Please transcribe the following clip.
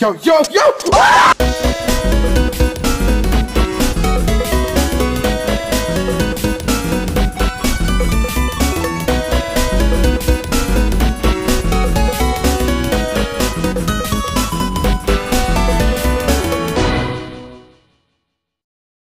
Yo, yo, yo! Ah!